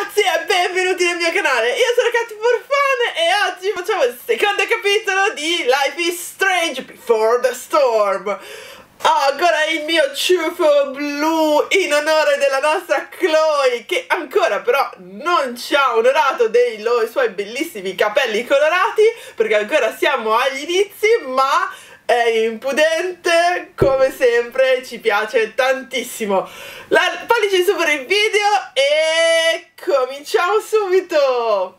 ragazzi e benvenuti nel mio canale, io sono Katy Forfan e oggi facciamo il secondo capitolo di Life is Strange Before the Storm. Ho ancora il mio ciuffo blu in onore della nostra Chloe che ancora però non ci ha onorato dei suoi bellissimi capelli colorati perché ancora siamo agli inizi ma è impudente come sempre ci piace tantissimo la pollice su per il video e cominciamo subito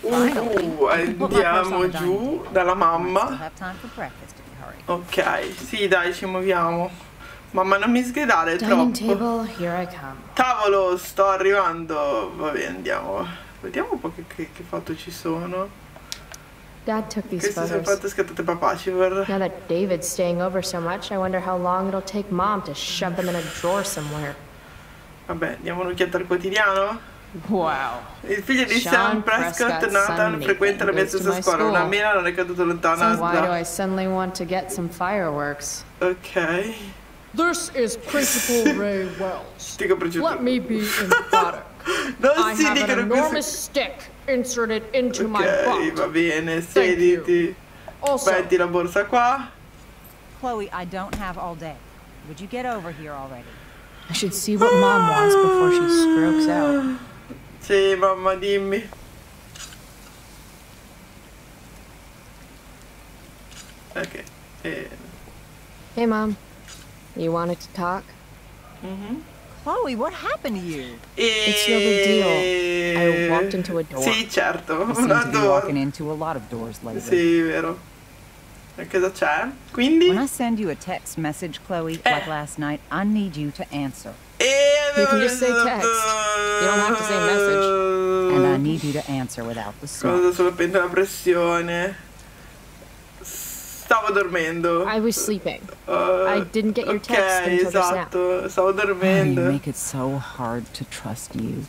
Uh, andiamo giù dalla mamma. Ok, sì dai, ci muoviamo. Mamma non mi sgridare troppo. table. Tavolo, sto arrivando. Vabbè, andiamo. Vediamo un po' che, che- che foto ci sono. Dad took these Queste sono photos. foto scattate papà, ci vorrà. Now that David's staying over so much, I wonder how long it'll take Mom to shove them in a drawer somewhere. Vabbè, diamo un'occhiata al quotidiano. Wow. Il figlio di Sean Sam Prescott, Prescott's Nathan, frequenta la mia stessa scuola. Una mina non è caduta lontana Why do da... I suddenly want to get some fireworks? Ok. This is Principal Ray Wells. Let me be emphatic. Non I have an enormous stick inserted into my Ok, va bene, Thank sediti. Also, Metti la borsa qua. Chloe, I don't have all day. Would you get over here already? I should see what Mom wants before she strokes out. Sì, mamma, dimmi. Ok. Eh, Hey, Mom. You wanted to talk? Mm-hmm. Chloe, what happened to you? It's no big deal. I walked into a door. Sì, certo, You seem una to be walking into a lot of doors lately. Sì, vero. E cosa c'è? Quindi? When I send you a text message, Chloe, Eh. like last night, I need you to answer. E You can just say text. You don't have to say message. And I need you to answer without the smoke. Cosa sulla pentola a pressione? Stavo dormendo. I was sleeping. Uh, I didn't get your text until just now. esatto, stavo Oh, you dormendo. make it so hard to trust you.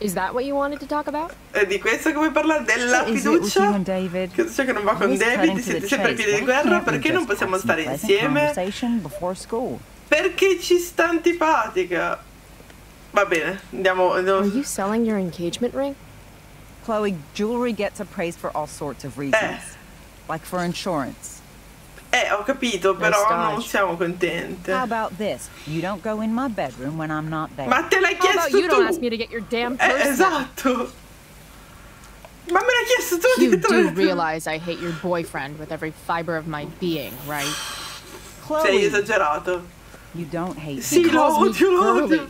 Is that what you wanted to talk about? E di questo che vuoi parlare? Della What is it with you fiducia? Che c'è che non va con Always David? Siete the sempre piedi di guerra? Perché non possiamo stare insieme? Perché ci sta antipatica. Va bene, andiamo. andiamo- Are you selling your engagement ring? Chloe, jewelry gets appraised for all sorts of reasons. Like for insurance. Eh, ho capito, però non dodge. siamo contente. How about this? You don't go in my bedroom when I'm not there. Ma te l'hai How about chiesto you don't ask me to get your damn Eh, purse? then? esatto. Ma me l'hai chiesto tu You do realize I hate your boyfriend with every fiber of my being, right? Sei Chloe, esagerato. you don't hate Sì, me. lo calls me odio, lo odio.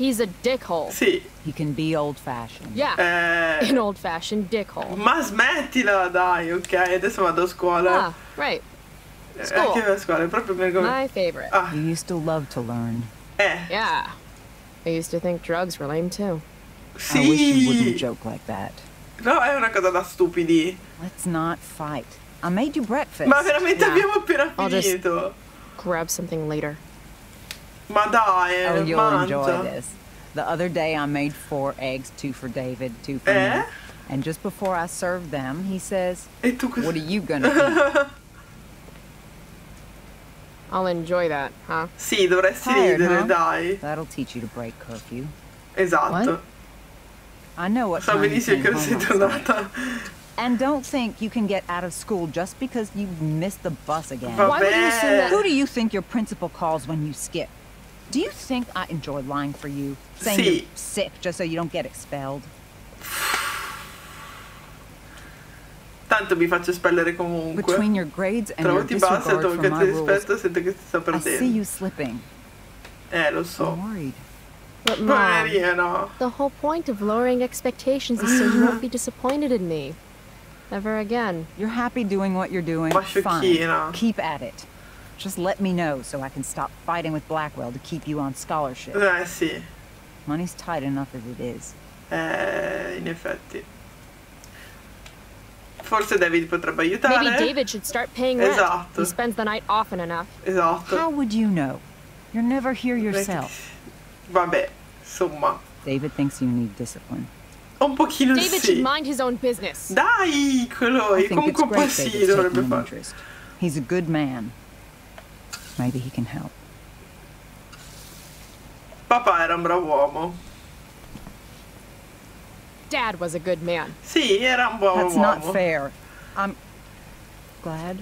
Girly. He's a dickhole. Sì. He can be old-fashioned. Yeah, Eh, an old-fashioned dickhole. ma smettila, dai, ok? Adesso vado a scuola. Ah, right. Eh, school. Anche a scuola, è proprio per come... My favorite. Ah, You used to love to learn. eh. Yeah. I used to think drugs were lame too. I wish you wouldn't joke like that. No, è una cosa da stupidi. Let's not fight. I made you breakfast. Ma veramente Nah. abbiamo appena I'll just- Grab something later. Ma dai, Oh, you'll mangia. enjoy this. The other day I made four eggs, two for David, two for Eh? me. And just before I served them, he says, tu. What are you gonna eat? I'll enjoy that, huh? Sì, dovresti Tired, ridere, huh? dai. That'll teach you to break curfew. Esatto. What? I know what So time you benissimo came che home sei tornata. And don't think you can get out of school just because you missed the bus again. Va Why would you assume that- Who do you think your principal calls when you skip? Do you think I enjoy lying for you? Saying Sì. you're sick just so you don't get expelled? Tanto mi faccio espellere comunque. Between your grades and Tra your voti bassi disregard for che my ti rules, rispetto sento che ti sta I see you slipping. Eh, lo so. I'm worried. But mom, no. the whole point of lowering expectations is so you won't be disappointed in me. Ever again. You're happy doing what you're doing. Fine. Keep at it. Just let me know so I can stop fighting with Blackwell to keep you on scholarship. Eh, sì. Money's tight enough as it is. Eh, in effetti. Forse David potrebbe aiutare. Maybe David should start paying rent. Esatto. He spends the night often enough. Esatto. How would you know? You're never here yourself. Vabbè, insomma. David thinks you need discipline. Un pochino David sì. should mind his own business. Dai, I Chloe, think it's comunque un po' great sì David's dovrebbe an fare. interest. He's a good man. Maybe he can help. Papà era un bravo uomo. Dad was a good man. Sì, era un buon That's uomo. not fair. I'm glad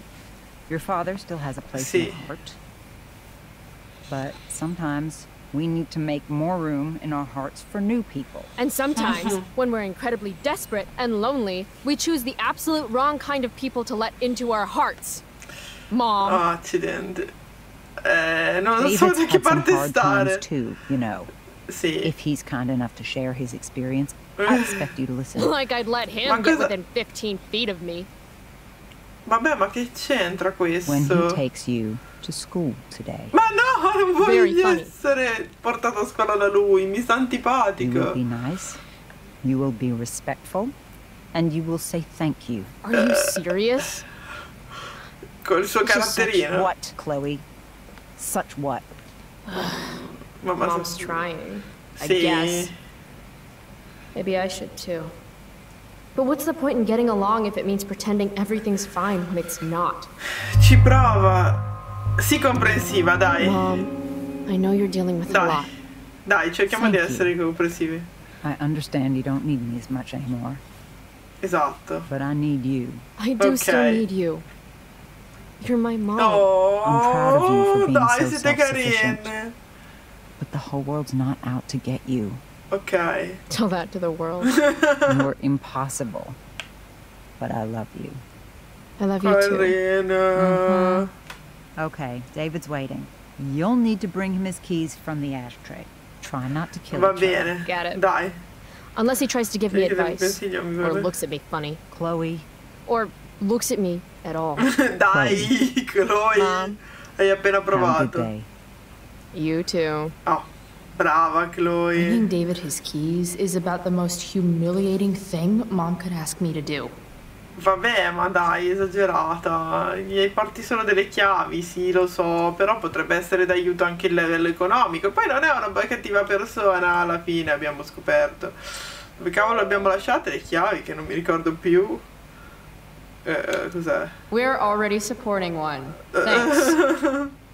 your father still has a place in Sì. your heart. But sometimes we need to make more room in our hearts for new people. And sometimes, when we're incredibly desperate and lonely, we choose the absolute wrong kind of people to let into our hearts. Mom. Ah, accidente. Eh, non so David's da che had some parte hard times stare. too, you know. Sì. If he's kind enough to share his experience, I expect you to listen. like I'd let him Ma get cosa- within 15 feet of me. Vabbè, ma che c'entra When he takes you to school today, Ma no, non Very voglio funny. essere portato a scuola da lui, mi sta you will be nice, you will be respectful, and you will say thank you. Are you serious? Col suo Just caratterino. What, Chloe? Such what? Mamma Mom's sa- trying. I guess. Maybe I should too. But what's the point in getting along if it means pretending everything's fine when it's not? Ci prova. Sii comprensiva, dai. Mom, I know you're dealing with a lot. Dai, cerchiamo Thank di you. essere comprensivi. I understand you don't need me as much anymore, Esatto. but I need you. I do still need you. You're my mom. Oh, I'm proud of you for being so self-sufficient. But the whole world's not out to get you. Ok. Tell that to the world. You're impossible. But I love you. I love you too. Carina. Mm-hmm. Okay, David's waiting. You'll need to bring him his keys from the ashtray. Try not to kill Va each other. bene. Got it. Die. Unless he tries to give me Devi chiedere un advice. Or looks at me funny. Chloe, Or looks at me at all. Dai, Chloe. Mom. Hai appena have a good provato. day. You too. Oh, brava Chloe. Bringing David his keys is about the most humiliating thing mom could ask me to do. Vabbè, ma dai, esagerata. Gli porti solo delle chiavi, sì, lo so, però potrebbe essere d'aiuto anche il livello economico. Poi non è una b- cattiva persona, alla fine abbiamo scoperto. Dove cavolo abbiamo lasciate le chiavi che non mi ricordo più? Eh, eh, cos'è? We're already supporting one. Thanks.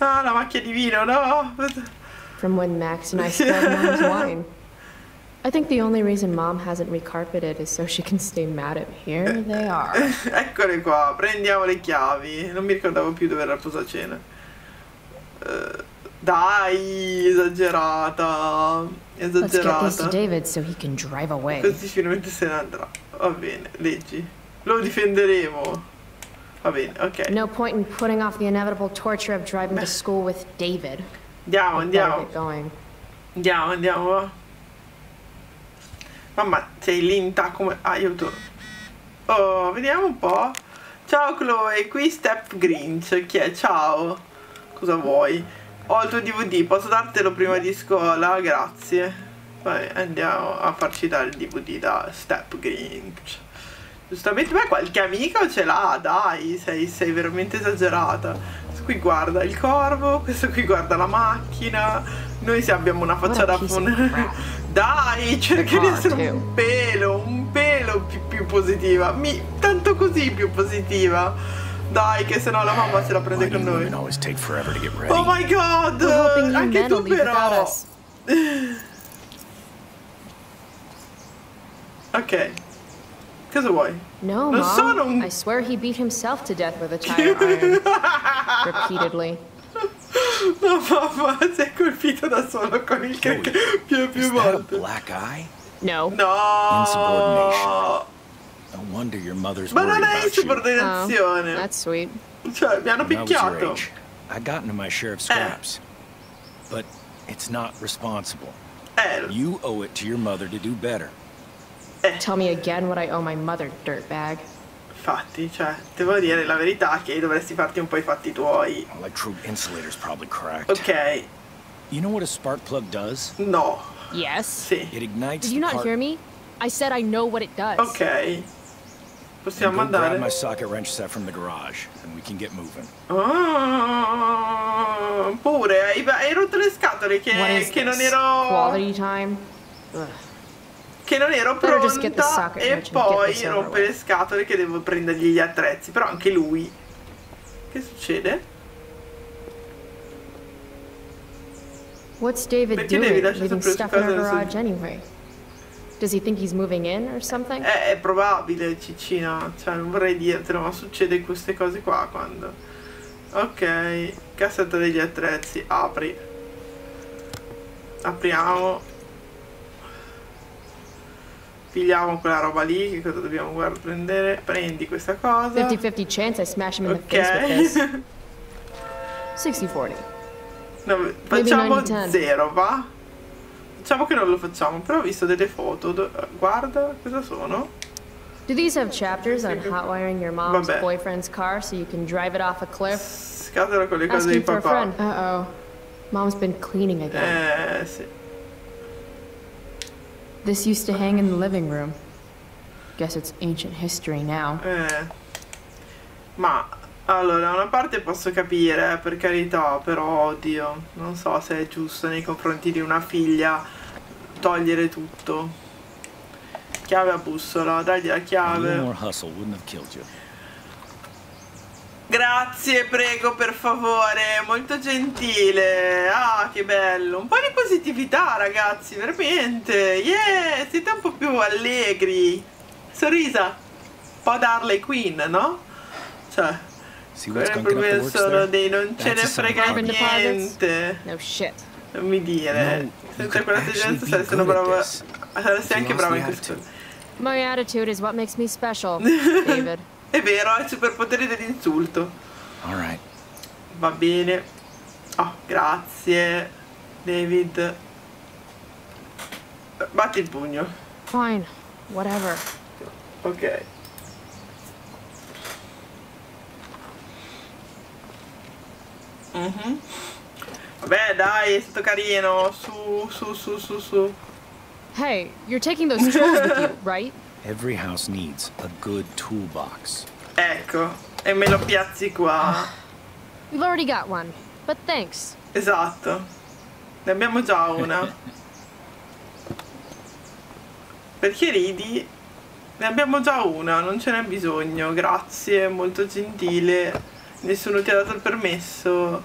Ah, la macchia di vino, no! From when Max and I spilled mom's wine. I think the only reason mom hasn't recarpeted is so she can stay mad at me. Here they are. Eccole qua, prendiamo le chiavi. Non mi ricordavo più dove era il posacena. Eh, dai, esagerata. Let's get these to David so he can drive away. Così finalmente se ne andrà. Va bene, leggi. Lo difenderemo. Va bene, ok. No point in putting off the inevitable torture of driving to school with David. Andiamo, andiamo. Andiamo, andiamo, va. Mamma, sei lenta come... Aiuto. Oh, vediamo un po'. Ciao Chloe, qui Step Grinch. Chi è? Ciao. Cosa vuoi? Ho il tuo DVD, posso dartelo prima di scuola? Grazie. Vai, andiamo a farci dare il DVD da Step Grinch. Giustamente, beh, qualche amico ce l'ha, dai, sei, sei veramente esagerata. Questo qui guarda il corvo, questo qui guarda la macchina. Noi se abbiamo una faccia da crap. Dai, cerca di essere un pelo, un pelo più, più positiva. Mi, tanto così più positiva. Dai, che sennò la mamma se la prende con noi. Oh my god! Anche tu però. Ok. Cosa vuoi? No, Non mom. sono I swear he beat himself to death with a tire iron. Repeatedly. No, mamma, si è colpito da solo con il Chloe, crack più, più Is that a volte. black eye? No. No! Insubordination. No wonder your mother's Ma worried non è about you. Oh, insubordinazione. that's sweet. Cioè, mi hanno When I was your picchiato. age, I got into my share of scraps. But it's not responsible. Eh, You owe it to your mother to do better. Tell me again what I owe my mother, dirtbag. infatti, cioè, devo dire la verità che dovresti farti un po' i fatti tuoi. Electrode insulator's probably cracked. Ok, You know what a spark plug does? no, Yes? sì, It ignites Did you not hear me? I said I know what it does. ok. Possiamo Go grab my andare? socket wrench set from the garage, and we can get moving. Ah, pure, hai, hai rotto le scatole che, che non ero... Quality time? Ugh. Che non ero pronta e poi rompe le scatole che devo prendergli gli attrezzi. Però anche lui. Che succede? What's David Perché doing, devi lasciare leaving stuff in our garage anyway? Does he think he's moving in or something? È, è probabile, Ciccina. Cioè, non vorrei dirtelo, ma succede queste cose qua quando. Ok, cassetta degli attrezzi, apri. Apriamo. Pigliamo quella roba lì, che cosa dobbiamo guarda, prendere? Prendi questa cosa. 50-50 chance I smash him in the face with this. Ok. 60-40. No, facciamo 90-10. zero, va? Diciamo che non lo facciamo, però ho visto delle foto. Guarda, cosa sono? Do these have chapters on hotwiring your mom's Vabbè. boyfriend's car so you can drive it off a cliff? Scatola con le cose di Asking a papà. friend. Uh-oh. Mom's been cleaning again. Eh, sì. This used to hang in the living room. Guess it's ancient history now. Eh. Ma allora, da una parte posso capire, eh, per carità, però oddio, non so se è giusto nei confronti di una figlia togliere tutto. Chiave a bussola, dagli la A chiave. more hustle wouldn't have killed you. Grazie, prego, per favore, molto gentile. Ah, che bello. Un po' di positività, ragazzi, veramente. Yeah, siete un po' più allegri. Sorrisa. Un po' Darley Quinn, no? Cioè, See what's sono dei non ce ne frega niente. No shit. Non mi dire. No, Senza actually be saresti una brava. Saresti anche brava in questo. My attitude is what makes me special, David. È vero, ha il superpotere dell'insulto. Right. Va bene. Oh, grazie. David. Batti il pugno. Fine. Whatever. Ok. Mhm. Vabbè, dai, è stato carino. Su, su, su, su, su. Hey, you're taking those tools with you, right? Every house needs a good toolbox. Ecco. E me lo piazzi qua. We've already got one. But thanks. Esatto. Ne abbiamo già una. Perché ridi? Ne abbiamo già una, non ce n'è bisogno. Grazie, molto gentile. Nessuno ti ha dato il permesso.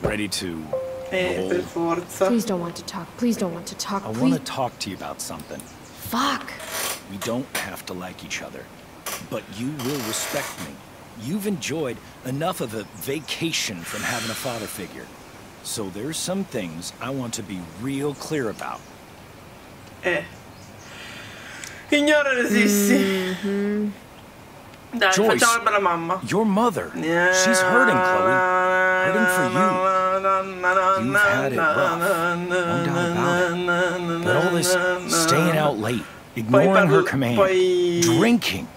Ready to Eh, per forza. Please don't want to talk. Please don't want to talk. I want Please. to talk to you about something. Fuck. We don't have to like each other, but you will respect me. You've enjoyed enough of a vacation from having a father figure. So there's some things I want to be real clear about. Eh. Ignora resissi. Dai, Joyce. facciamo per la mamma. Your mother, Yeah. she's hurting, Chloe. Hurting for you. You've had it rough, no doubt about it. But all this staying out late, ignoring her command, drinking,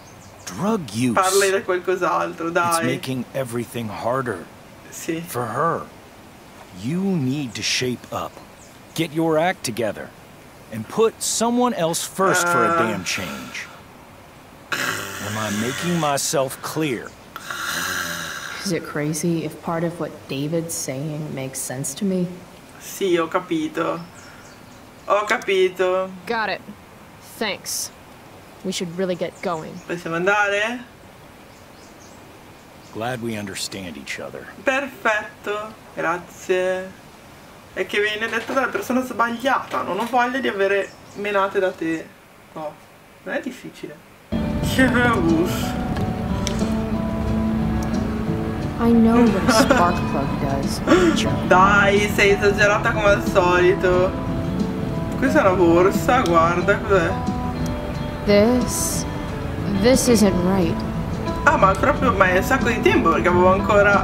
drug use, Parli da qualcos'altro, it's making everything harder for her. You need to shape up, get your act together, and put someone else first for a damn change. Am I making myself clear? Is it crazy if part of what David's saying makes sense to me? Sì, ho capito. Ho capito. Got it. Thanks. We should really get going. Possiamo andare? Glad we understand each other. Perfetto, grazie. È che viene detto dalla persona sbagliata. Non ho voglia di avere menate da te. No, non è difficile. A bus. I know what a spark plug does. Dai, sei esagerata come al solito. Questa è una borsa, guarda, cos'è? This. This isn't right. Ah, ma proprio, ma è un sacco di tempo perché avevo ancora...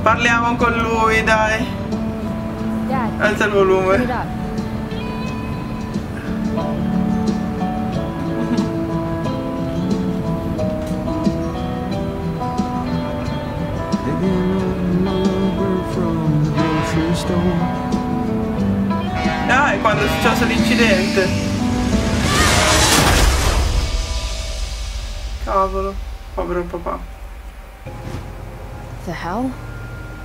Parliamo con lui, dai. Alza il volume. Up. Ah, è quando è successo l'incidente. Cavolo, povero papà. The hell?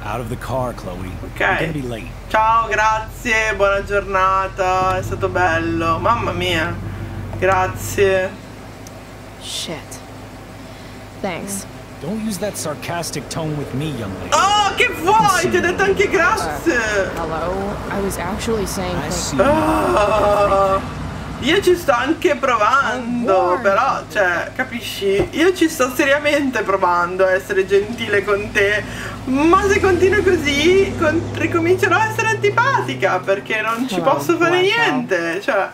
Out of the car, Chloe. Ok. We're gonna be late. Ciao, grazie, buona giornata, è stato bello. Mamma mia. Grazie. Shit. Thanks. Don't use that sarcastic tone with me, young lady. Oh, che vuoi? Ti ho detto anche grazie. Hello? I was actually saying I thank- see. Ah, io ci sto anche provando, Oh, però, cioè, capisci? Io ci sto seriamente provando a essere gentile con te, ma se continuo così con- ricomincerò a essere antipatica perché non ci Hello, posso fare niente, cioè,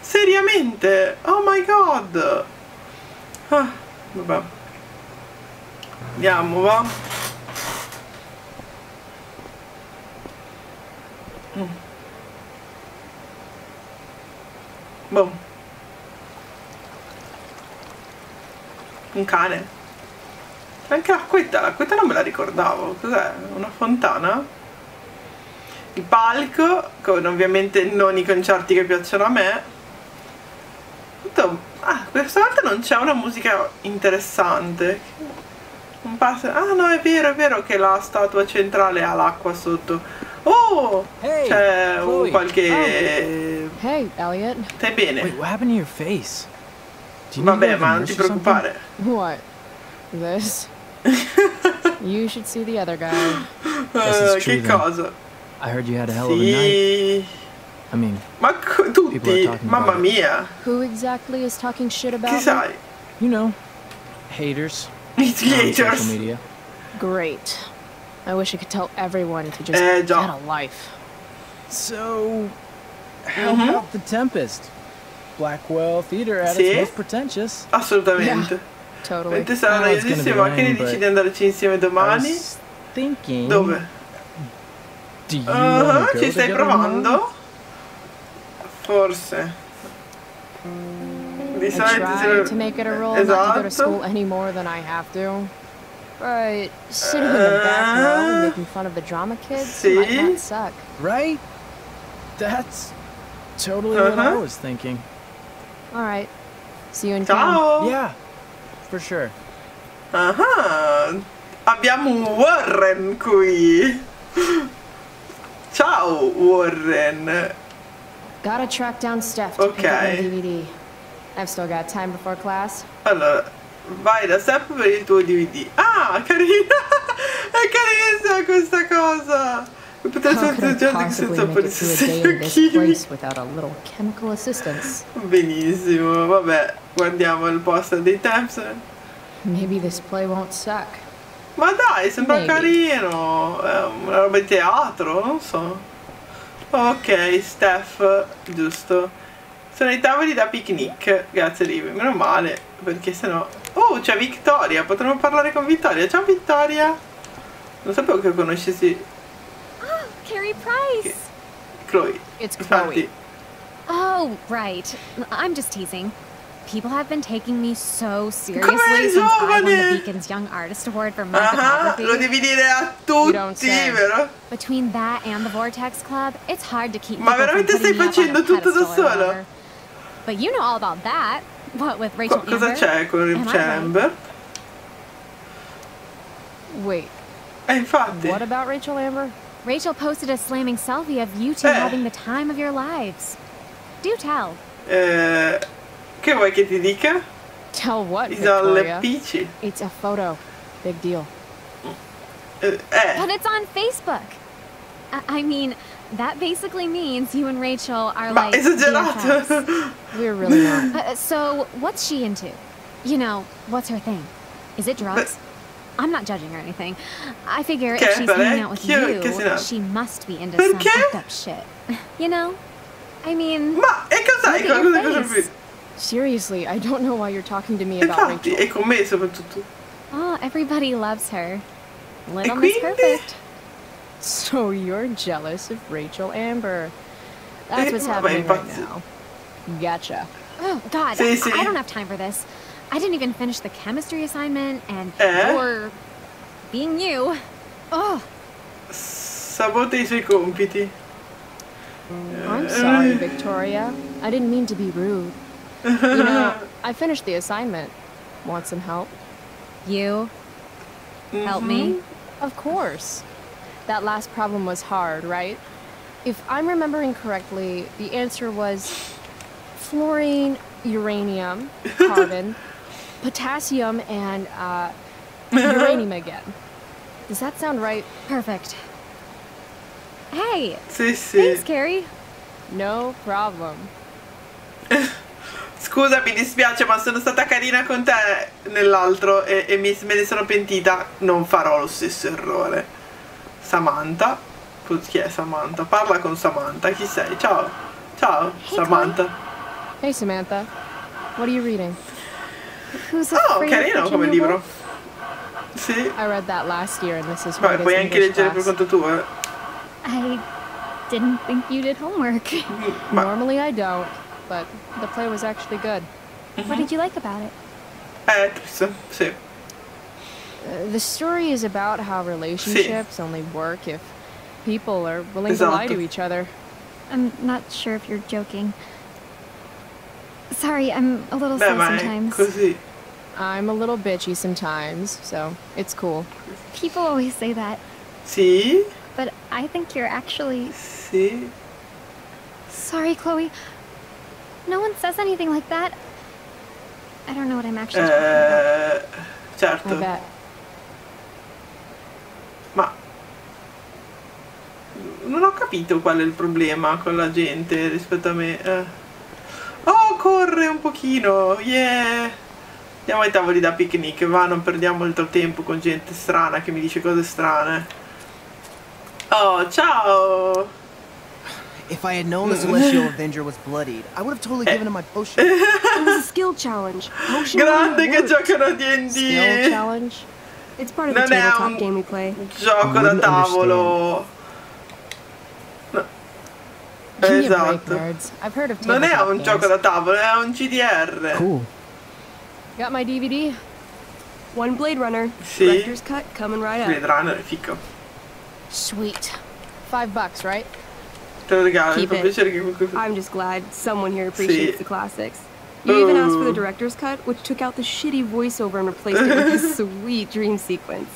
seriamente, oh my god. Ah, vabbè. Andiamo, va. Boh. Un cane. Anche l'acquetta, l'acquetta non me la ricordavo. Cos'è? Una fontana? Il palco, con ovviamente non i concerti che piacciono a me. Tutto... Ah, questa volta non c'è una musica interessante. Un passo... Ah no, è vero, è vero che la statua centrale ha l'acqua sotto. Oh! Hey, c'è un qualche... Hey, Elliot. Stai bene? Wait, what happened to your face? Do you Vabbè, ma non ti preoccupare. What? This? you should see the other guy. True che cosa? I heard you had a hell of a night. Sì. I mean, Ma tutti? Mamma mia. Who exactly is talking shit about Chi sai? you know, haters I on social haters. media. Great. I wish I could tell everyone to just Eh, get già. a life. So, how Mhm. about the Tempest? Blackwell Theater at Sì. its most pretentious. Assolutamente. Totally. Te sarà gonna be noiosissimo, ma che ne dici di andarci insieme I domani? thinking. Dove? Do you Ah, wanna go ci stai provando? Forse. Di I solito try to make it a rule not to go to school any more than I have to. But sitting in the back row Uh, making fun of the drama kids see? might not suck. Right? That's totally what I Uh-huh. was thinking. All right. See you in town. Ciao! Yeah, for sure. Ah, abbiamo Warren qui. Ciao Warren. Gotta track down Steph to pick up my Ok. DVD. I've still got time before class. Allora, vai da Step per il tuo DVD. Ah, carina! È carina questa cosa! I assaggiare senza polizia? Benissimo, vabbè, guardiamo il poster dei Thompson. Maybe this play won't suck. Ma dai, sembra Maybe. carino. È una roba di teatro, non so. Ok, Steph, giusto. Sono i tavoli da picnic. Grazie Rive, meno male, perché sennò... Oh, c'è Vittoria, potremmo parlare con Vittoria. Ciao Vittoria. Non sapevo che conoscessi Carrie Price! Chloe. It's Infatti, Chloe. Oh, right. I'm just teasing. People have been taking me so Come seriously since I won the! Beacon's Young Artist Award for my ah, photography. lo devi dire a tutti, vero? Between that and the Vortex Club, it's hard to keep Ma veramente putting stai facendo tutto da whatever. But you know all about that. What, with Rachel Co- cosa Amber? c'è con il Am I Chamber? Wait, Eh, infatti. what about Rachel Amber? Rachel posted a slamming selfie of you two Eh. having the time of your lives. Do tell. Eh, che vuoi che ti dica? Tell what, Isole Victoria? Peachy. It's a photo. Big deal. Eh, eh, But it's on Facebook. I, I mean, that basically means you and Rachel are ma like esagerato. BFFs. We're really not. Uh, so, what's she into? You know, what's her thing? Is it drugs? I'm not judging or anything. I figure Che if she's hanging out with parecchio, you, dà? she must be into Perché? some fucked up shit. You know? I mean, Ma e cos'hai? Look at Cosa, your cosa face. Seriously, I don't know why you're talking to me about Infatti, Rachel. e con me soprattutto. oh, everybody loves her. Little E Miss? Perfect. So you're jealous of Rachel Amber. That's what's happening right infatti. now. Gotcha. Oh, God, Sì, I. I don't have time for this. I didn't even finish the chemistry assignment, and Eh? you're being you. Oh, Sabota i suoi compiti. I'm sorry, Victoria. I didn't mean to be rude. You know, I finished the assignment. Want some help? you help me. Of course. That last problem was hard, right? If I'm remembering correctly, the answer was fluorine, uranium, carbon, potassium, and uh, uranium again. Does that sound right? Perfect. Hey, Sì, sì. thanks, Carrie. No problem. Scusa, mi dispiace, ma sono stata carina con te nell'altro e, e mi- me ne sono pentita. Non farò lo stesso errore. Samantha. Chi è Samantha? Parla con Samantha. Chi sei? Ciao. Ciao, Samantha. Hey, Samantha. What are you reading? Who's Oh, carino come libro. Sì. I read that last year in Mrs. Vabbè, White's puoi anche leggere per conto tuo. eh. I didn't think you did homework. Ma Normally I don't, but the play was actually good. What did you like about it? eh, triste. Sì. Uh, the story is about how relationships only work if people are willing to lie to each other. I'm not sure if you're joking. Sorry, I'm a little Beh, slow ma è sometimes. così. I'm a little bitchy sometimes, so it's cool. People always say that, Sì. but I think you're actually. Sì. Sorry, Chloe. No one says anything like that. I don't know what I'm actually talking about. Eh, certo. I bet. Ma non ho capito qual è il problema con la gente rispetto a me. eh. Oh, corre un pochino, yeah! Andiamo ai tavoli da picnic, va, non perdiamo altro tempo con gente strana che mi dice cose strane. Oh, ciao! If I had known the Celestial Avenger was bloodied, I would have totally given him my potion. It was a skill challenge. Potion Grande che giocano a Skill D&D! challenge? It's part of the Non tabletop un- game we play. Gioco da Wouldn't tavolo! No. Give break, Esatto. I've heard of Non è tabletop un games. gioco da tavolo, è un GDR. Cool. Got my DVD? One Blade Runner. Sì. Director's cut coming right up. Blade Runner fico. Sweet. Five bucks, right? Te lo regalo, mi Keep fa it. piacere che qualcuno... I'm just glad someone here appreciates Sì. the classics. You even asked for the Oh. director's cut, which took out the shitty voiceover and replaced it with a sweet dream sequence.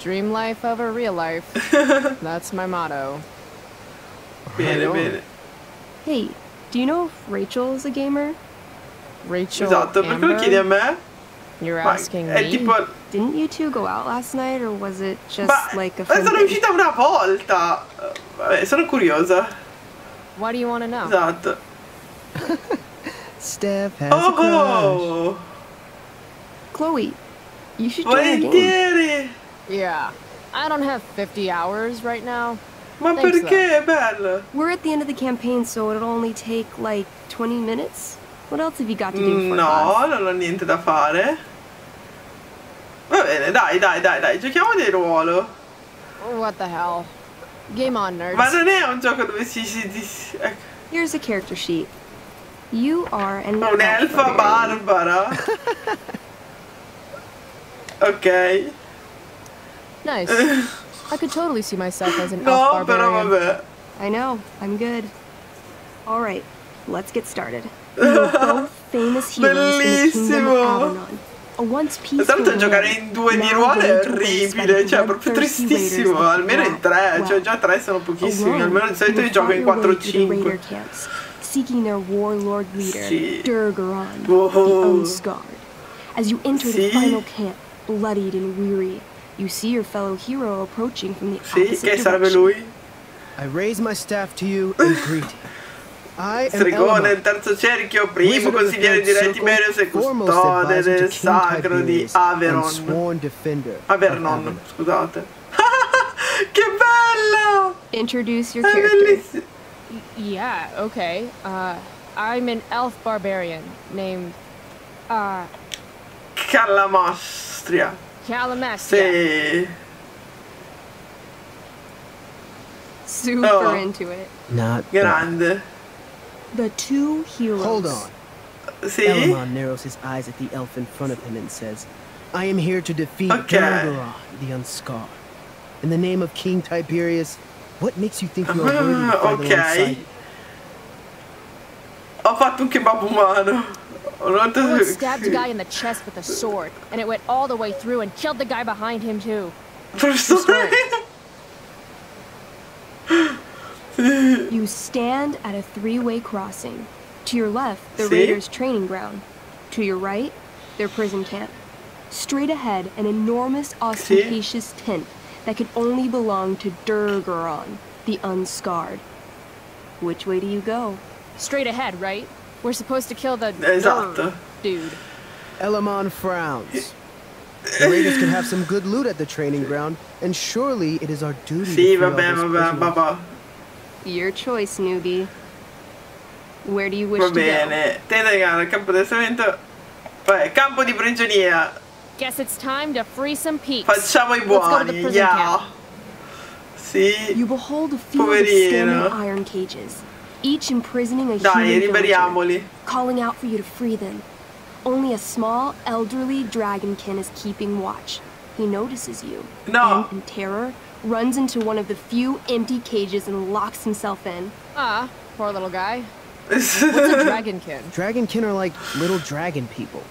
Dream life over real life. That's my motto. Bene, Right on. bene. Hey, do you know if Rachel is a gamer? Rachel Esatto, perché lo Amber? chiedi a me? You're asking me? tipo... Didn't you two go out last night, or was it just Ma like a eh, friend sono thing? uscita una volta! Eh, Vabbè, sono curiosa. Why do you want to know? Esatto. Steph has a crush. Oh! Chloe, you should join the game. Volentieri! Yeah. I don't have 50 hours right now. Ma Thanks, perché? È bello! We're at the end of the campaign, so it'll only take like 20 minutes. What else have you got to do for No, class? non ho niente da fare. Va bene, dai, dai, dai, dai, giochiamo di ruolo. What the hell? Game on, nerds. Ma non è un gioco dove si... si, si ecco. Here's a character sheet. You are an Un'elfa barbarian. barbara. ok. Nice. I could totally see myself as an elf No, però barbarian. vabbè. I know, I'm good. All right, let's get started. You're both famous heroes in the kingdom of Avalon. A once Tra peaceful l'altro giocare in due di now ruolo è going to waste by orribile, cioè è proprio tristissimo, almeno in tre, cioè già tre sono pochissimi, almeno di solito io gioco in your way 4 through the 5. Raider camps, seeking their warlord leader, Sì. Durgaron, Whoa. the Unscarred. As you enter the final camp, bloodied and weary, you see your fellow hero approaching from the Sì, opposite che sarebbe direction. I raise my staff to you and ah. greet. I am Stregone, il Elamon, terzo cerchio, primo the consigliere Third di Re Circle, Tiberius e custode del sacro di Averon. defender of Avernon, Avalon. scusate. che bello! Introduce your È character. bellissimo. Yeah, okay. Uh, I'm an elf barbarian named, uh, Calamastria. Calamestia. Sì. Super Oh. into it. Not bad. Grande. The two heroes. Hold on. Sì? Elamon narrows his eyes at the elf in front of him and says, I am here to defeat Okay. Durgaron, the Unscarred. In the name of King Tiberius, what makes you think you are worthy to Ah, fight ok. alongside Ho fatto un kebab umano. Ho Someone stabbed a guy in the chest with a sword, and it went all the way through and killed the guy behind him too. You stand at a three-way crossing. To your left, the See? Raiders' training ground. To your right, their prison camp. Straight ahead, an enormous, ostentatious tent that could only belong to Durgaron, the Unscarred. Which way do you go? Straight ahead, right? We're supposed to kill the Esatto. dude. Elamon frowns. The Raiders could have some good loot at the training ground, and surely it is our duty Sì, to free all vabbè, those vabbè, prisoners. papà. Your choice, newbie. Where do you wish Va to go? bene. Eh, Tenta il campo di addestramento. Vabbè, campo di prigionia. Guess it's time to free some peeps. Facciamo i Let's go to the buoni. prison Yeah. camp. Sì. You behold a few of Poverino. iron cages, each imprisoning a Dai, human villager, liberiamoli. calling out for you to free them. Only a small, elderly dragonkin is keeping watch. He notices you. No. And, in terror, runs into one of the few empty cages and locks himself in. Ah, poor little guy. What's a dragonkin? Dragonkin are like little dragon people.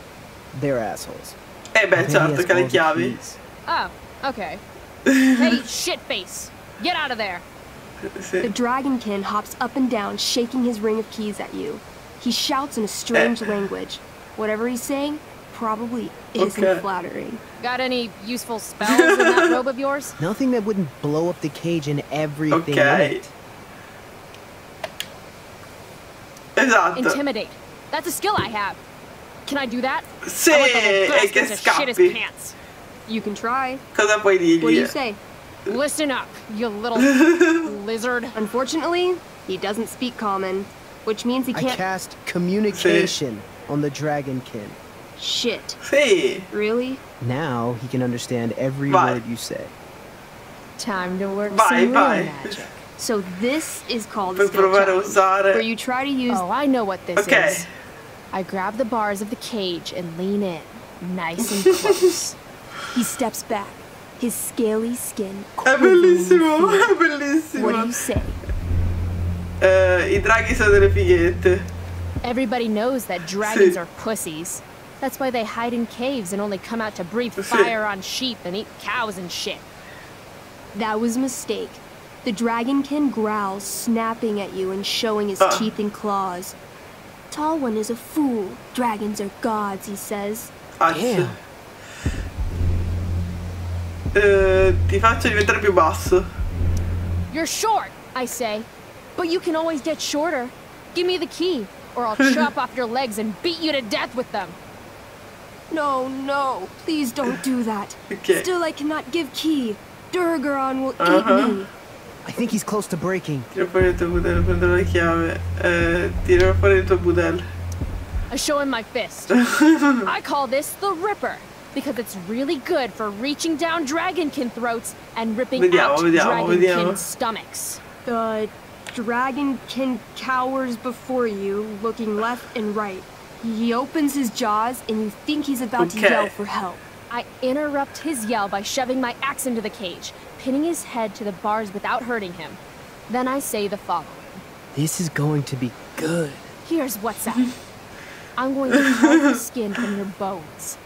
They're assholes. Eh beh, But certo, che le the chiavi. keys. Oh, okay. hey, shitface! Get out of there! The dragonkin hops up and down, shaking his ring of keys at you. He shouts in a strange Eh. language. Whatever he's saying probably isn't Okay. flattering. Got any useful spells in that robe of yours? Nothing that wouldn't blow up the cage and everything in it. Esatto. Intimidate. That's a skill I have. Can I do that? Sì, I want the e che shit his scappi. pants. You can try. Cosa puoi What do you say? Listen up, you little lizard. Unfortunately, he doesn't speak common, which means he can't. I cast communication on the dragonkin. Shit. Sì. Really? Now he can understand every Vai. word you say. Time to work Vai, some real vai. magic. So this is called Per skill provare a usare. where you try to use. Oh, I know what this Ok. is. I grab the bars of the cage and lean in, nice and close. He steps back, his scaly skin. È in bellissimo, What do you say? Eh, I draghi sono delle fighette. Everybody knows that dragons Sì. are pussies. That's why they hide in caves and only come out to breathe Sì. fire on sheep and eat cows and shit. That was a mistake. The dragonkin growls, snapping at you and showing his Ah. teeth and claws. Tall one is a fool. Dragons are gods, he says. Azz. Damn. Eh, ti faccio diventare più basso. You're short, I say. But you can always get shorter. Give me the key, or I'll chop off your legs and beat you to death with them. No, no, please don't do that. Okay. Still, I cannot give key. Durgaron will Uh-huh. eat me. I think he's close to breaking. Tira fuori il tuo budello, prendo la chiave. Eh, tira fuori il tuo budello. I show him my fist. I call this the Ripper, because it's really good for reaching down dragonkin throats and ripping Vediamo, out vediamo, dragonkin vediamo. The dragonkin cowers before you, looking left and right. He opens his jaws, and you think he's about to yell for help. I interrupt his yell by shoving my axe into the cage, pinning his head to the bars without hurting him. Then I say the following. This is going to be good. Here's what's up. I'm going to carve the skin from your bones.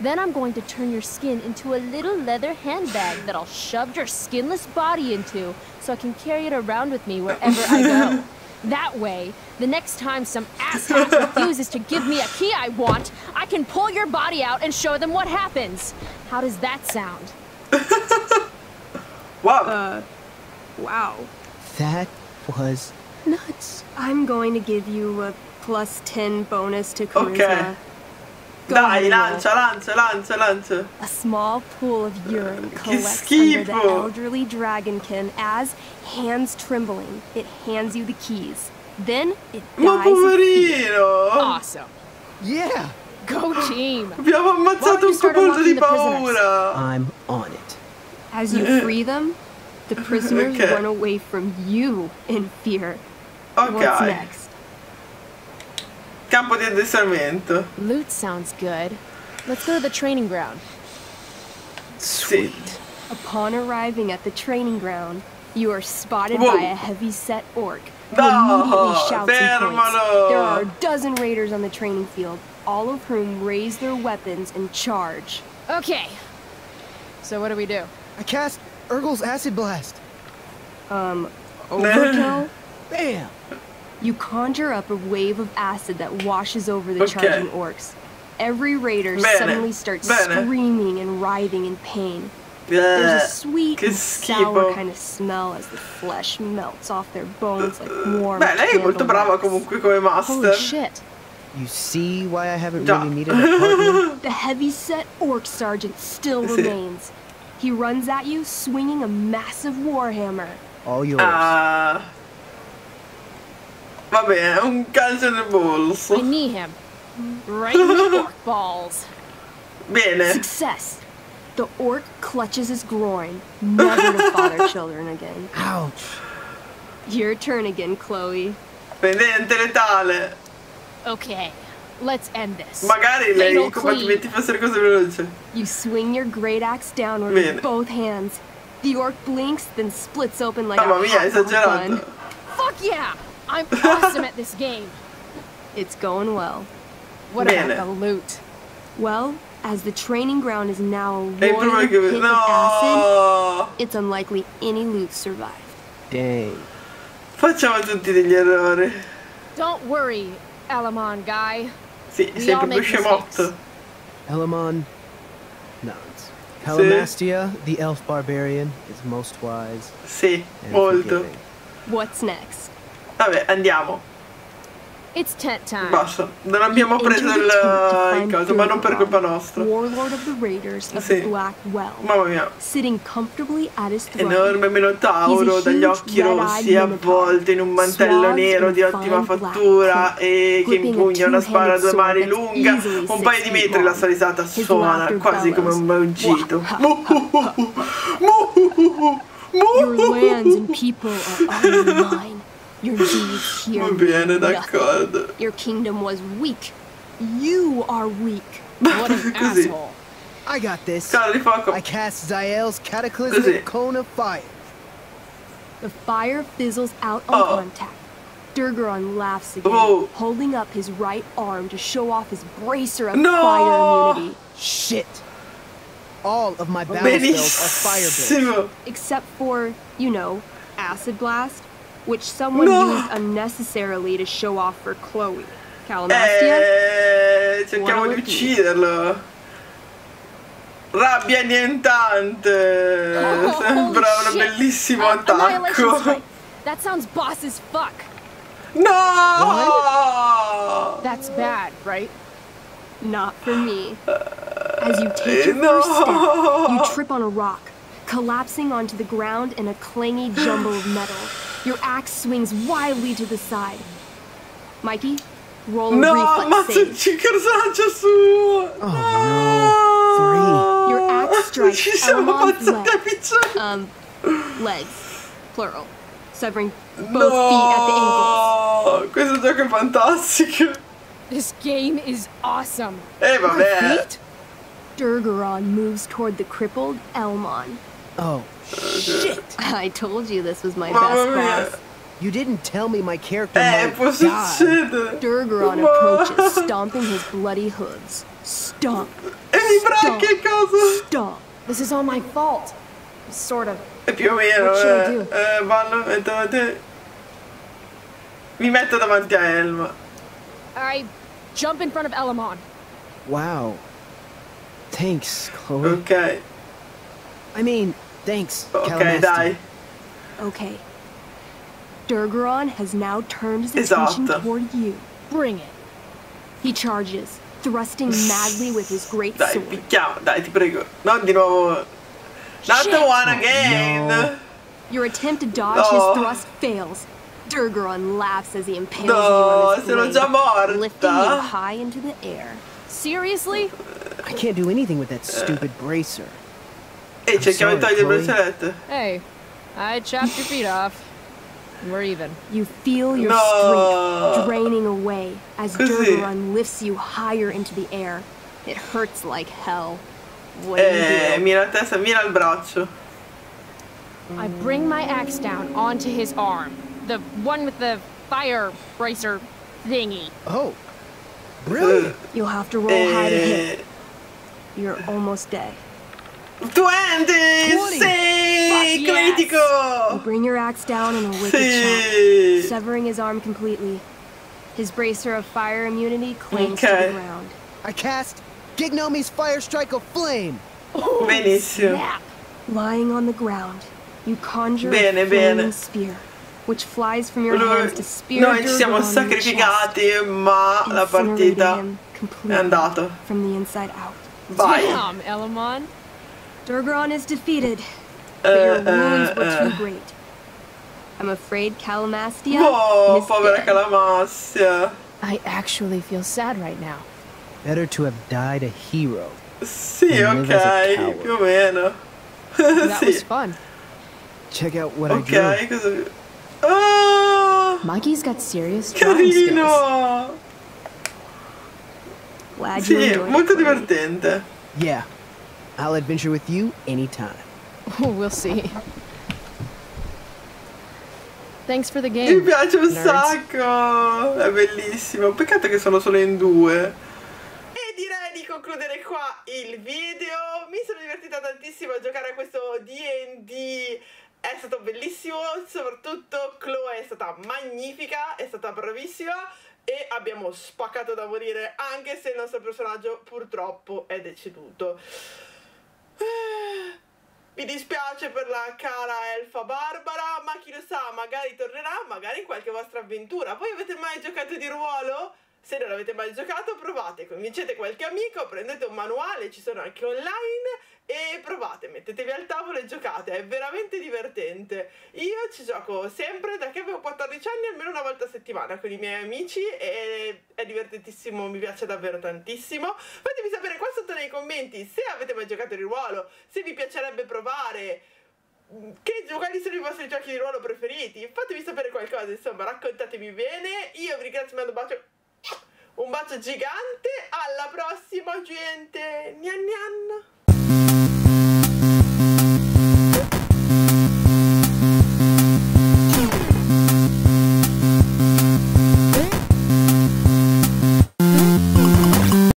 Then I'm going to turn your skin into a little leather handbag that I'll shove your skinless body into so I can carry it around with me wherever I go. That way, the next time some asshat refuses to give me a key I want, I can pull your body out and show them what happens. How does that sound? Wow. Uh, wow. That was nuts. I'm going to give you a plus 10 bonus to charisma. Ok. Go Dai, ahead and roll. lancia, lancia, lancia, lancia. A small pool of urine collects under the elderly dragonkin as, hands trembling, it hands you the keys. Then it Ma dies of fear. poverino! Awesome. Yeah, Go team. Abbiamo Why ammazzato un start di unlocking the prisoners? paura! I'm on it. As you free them, the prisoners Okay. run away from you in fear. Oh, What's next? Campo di addestramento. Loot sounds good. Let's go to the training ground. Sì. Upon arriving at the training ground, you are spotted Whoa. by a heavy-set orc who No, immediately shouts and points. fermalo. There are a dozen raiders on the training field, all of whom raise their weapons and charge. Okay. So what do we do? I cast Urgel's Acid Blast. Um, Overkill? Bam! You conjure up a wave of acid that washes over the Okay. charging orcs. Every raider Bene, suddenly starts bene. screaming and writhing in pain. There's a sweet and sour kind of smell as the flesh melts off their bones like warm Beh, lei è molto brava comunque come master. Holy shit. You see why I haven't Già. really needed a partner? The heavy-set orc sergeant still remains. He runs at you swinging a massive warhammer. All yours. Ah. Va bene, un calcio nel polso. I knee him. Right in the orc balls. Bene. Success. The orc clutches his groin, never to father children again. Ouch. Your turn again, Chloe. Pendente letale. Okay, let's end this. Magari lei Fatal i combattimenti cleave. fossero cose veloci. You swing your great axe downward Bene. with both hands. The orc blinks, then splits open like Mamma a mia, hot dog esagerato. bun. Fuck yeah! I'm awesome at this game. It's going well. What Bene. about the loot? Well, as the training ground is now a il problema è roaring che... pit of acid, it's unlikely any loot survived. Dang. Facciamo tutti degli errori. Don't worry, Alamon guy. Sì, We sei all proprio make scemotto. Elamon nods. Calamastia, the elf barbarian, is most wise Sì, and molto. forgiving. What's next? Vabbè, andiamo. It's tent time. Basta. Non abbiamo Enter preso the il, tent to il find coso, ma non per colpa Durgaron, nostra. Warlord of the Raiders of Sì. the Black Well, Mamma mia. sitting comfortably at his throne. Enorme minotauro He's a dagli huge occhi red-eyed rossi avvolto in un mantello swathed nero in di ottima fine black fattura cloth, e che gripping a impugna una spada a due two-handed mani sword lunga, that's easily un paio six di feet metri la long. sua risata His suona laughter quasi come un bellows. muggito. Your lands and people are all mine. Your deeds here mean bene, nothing. d'accordo. Your kingdom was weak. You are weak. What an asshole. I got this. Scala di fuoco. I cast Zael's cataclysmic Così. cone of fire. The fire fizzles out on Oh. contact. Durgaron laughs again, Oh. holding up his right arm to show off his bracer of No! fire immunity. Shit. All of my battle spells are fire-based. Except for, you know, Acid Blast, which someone No! used unnecessarily to show off for Chloe. Calamastia? Eh, cerchiamo di ucciderlo. Rabbia annientante. Oh, Sembra un bellissimo Uh, attacco. That sounds boss as fuck. No! That's bad, right? Not for me. As you take your No! first step, you trip on a rock, collapsing onto the ground in a clangy jumble of metal. Your axe swings wildly to the side. Mikey, roll a No, reflex ammazza save. il cicarsaccio suo! Oh no. Your axe strikes Ci Elmon's a leg. Um, legs, plural, severing both feet at the ankles. No! Questo gioco è fantastico! This game is awesome. Eh vabbè! Feet? Durgaron moves toward the crippled Elmon. Oh, shit. I told you this was my Mamma best mia. class. You didn't tell me my character Eh, might die. succedere! Durgaron Ma- approaches, stomping his bloody hooves. Stomp, E mi stomp. This is all my fault. Sort of. E più o meno, What should I eh, do? eh, vanno, metto a te. Mi metto davanti a Elma. I jump in front of Elamon. Wow. Thanks, Chloe. Ok, I mean, thanks, ok, Calamastia. dai. Okay. Durgaron has now turned his Esatto. attention toward you. Bring it. He charges, thrusting madly with his great Dai, sword. picchiamo, dai, ti prego. Non di nuovo. Not the one again. No. Your attempt to dodge No. his thrust fails. Durgaron laughs as he impales No, you on his blade, lifting you high into the air. Seriously? I can't do anything with that uh. stupid bracer. Cerchiamo di sorry, togliere il Chloe. Hey, I chopped your feet off. We're even. You feel your No. strength draining away as Così. Durgaron lifts you higher into the air. It hurts like hell. What do Eh, you do? mira la testa, mira il braccio. I bring my axe down onto his arm. The one with the fire bracer thingy. Oh, brilliant. You'll have to roll high to hit. Eh, You're almost dead. 20! Sì! Sì, critico! You bring your axe down in a wicked Sì. chop, severing his arm completely. His bracer of fire immunity clings to the ground. I cast Gignomi's Fire Strike of Flame. Benissimo. Lying on the ground, you conjure Bene, a flaming bene. spear, which flies from your Noi, hands to spear noi ci siamo Durgaron in the chest, sacrificati, ma la incinerating partita him è completely andata. from the inside out. Vai. Damn, Elamon. Durgaron is defeated, but Eh, your eh, wounds were too great. I'm afraid Calamastia Oh, is povera dead. I actually feel sad right now. Better to have died a hero. Sì, And live as a ok, coward. più o meno. That was fun. Check out what I Ok, drew. cosa... Ah, Mikey's got serious drawing skills. carino! Glad you Sì, enjoyed it, molto divertente. Yeah. I'll adventure with you anytime. we'll see. Thanks for the Mi game. piace un nerds. sacco! È bellissimo. Peccato che sono solo in due. E direi di concludere qua il video. Mi sono divertita tantissimo a giocare a questo D&D. È stato bellissimo, soprattutto Chloe è stata magnifica, è stata bravissima e abbiamo spaccato da morire anche se il nostro personaggio purtroppo è deceduto. Mi dispiace per la cara elfa Barbara, ma chi lo sa, magari tornerà, magari in qualche vostra avventura. Voi avete mai giocato di ruolo? Se non avete mai giocato, provate, convincete qualche amico, prendete un manuale, ci sono anche online e provate, mettetevi al tavolo e giocate, è veramente divertente. Io ci gioco sempre da che avevo 14 anni, almeno una volta a settimana con i miei amici e è divertentissimo, mi piace davvero tantissimo. Fatemi sapere qua sotto nei commenti se avete mai giocato di ruolo, se vi piacerebbe provare che quali sono i vostri giochi di ruolo preferiti? Fatemi sapere qualcosa, insomma, raccontatemi bene. Io vi ringrazio, mando un bacio. Un bacio gigante. Alla prossima, gente. Gnan gnan.